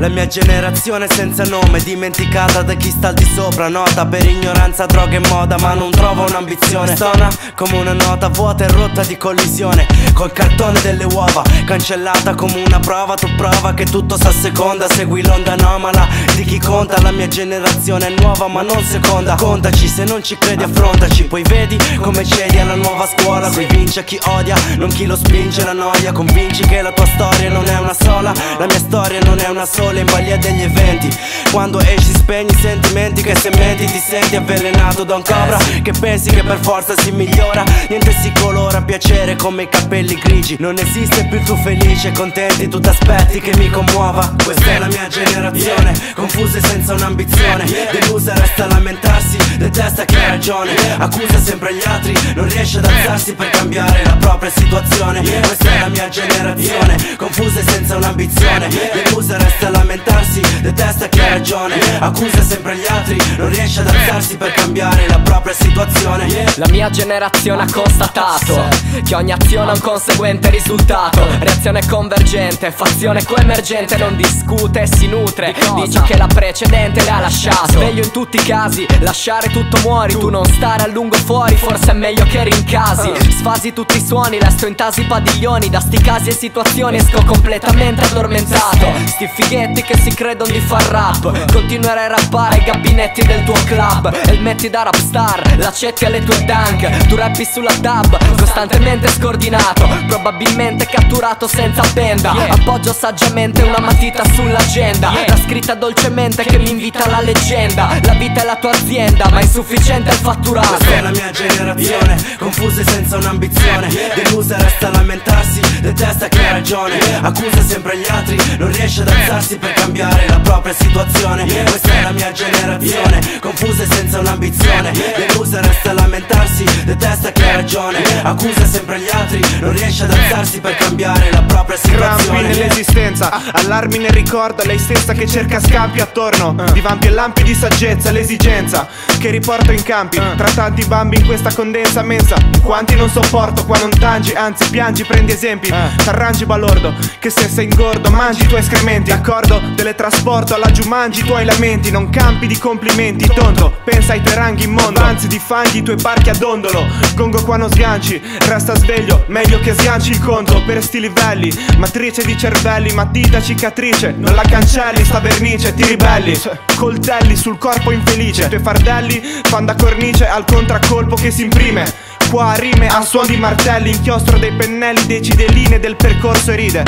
La mia generazione senza nome, dimenticata da chi sta al di sopra. Nota per ignoranza, droga e moda, ma non trova un'ambizione. Stona come una nota vuota e rotta di collisione. Col cartone delle uova, cancellata come una prova. Tu prova che tutto sta seconda, segui l'onda anomala Di chi conta, la mia generazione è nuova ma non seconda. Contaci, se non ci credi affrontaci. Poi vedi come cedi alla nuova scuola. Qui vince chi odia, non chi lo spinge. La noia Convinci che la tua storia non è una sola. La mia storia non è una sola sole in balia degli eventi. Quando esci spegni i sentimenti che se menti ti senti avvelenato da un cobra Che pensi che per forza si migliora. Niente si colora piacere come i capelli grigi. Non esiste più tu felice, contenti, tu t'aspetti che mi commuova. Questa è la mia generazione, confusa e senza un'ambizione. Delusa resta a detesta chi ha ragione Accusa sempre gli altri, non riesce ad alzarsi per cambiare la propria situazione. Questa è la mia generazione, confusa e senza un'ambizione. Delusa resta a lamentarsi Detesta chi ha ragione Accusa sempre gli altri Non riesce ad alzarsi per cambiare la propria situazione. La mia generazione ha constatato Che ogni azione ha un conseguente risultato. Reazione convergente, fazione coemergente Non discute si nutre. Dice che la precedente le ha lasciato. Sveglio in tutti i casi, lasciare tutto muori Tu non stare a lungo fuori, forse è meglio che rincasi. Sfasi tutti i suoni, resto in tasi padiglioni Da sti casi e situazioni esco completamente addormentato. Sti fighetti che si credono di far rap Continuerai a rappare ai gabinetti del tuo club. E il metti da rapstar, l'accetti alle tue dunk Tu rappi sulla dub, costantemente scordinato Probabilmente catturato senza benda. Appoggio saggiamente una matita sull'agenda La scritta dolcemente che mi invita alla leggenda. La vita è la tua azienda, ma è insufficiente il fatturato. Questa è la mia generazione, confusa e senza un'ambizione. Delusa resta a lamentarsi, detesta che ha ragione. Accusa sempre gli altri, non riesce ad alzarsi per cambiare la propria situazione. Questa è la mia generazione Confusa e senza un'ambizione. Delusa resta a lamentarsi Detesta che ha ragione. Accusa sempre gli altri Non riesce ad alzarsi per cambiare la propria situazione Allarmi nel ricordo Lei stessa che cerca scampi attorno. Di vampi e lampi di saggezza L'esigenza che riporto in campi. Tra tanti bambi in questa condensa mensa. Quanti non sopporto qua non tangi Anzi piangi prendi esempi. T'arrangi balordo Che se sei ingordo mangi i tuoi escrementi D'accordo Teletrasporto alla giù mangi i tuoi lamenti. Non campi di complimenti tonto Pensa ai tuoi ranghi in mondo. Anzi di fanghi i tuoi parchi ad ondolo. Gongo qua non sganci Resta sveglio Meglio che sganci il conto Per sti livelli Matrice di cervelli Matita cicatrice. Non la cancelli sta vernice Ti ribelli. Coltelli sul corpo infelice. I tuoi fardelli fan da cornice Al contraccolpo che si imprime. Qua rime a suon di martelli Inchiostro dei pennelli Decide linee del percorso e ride